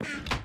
Ah.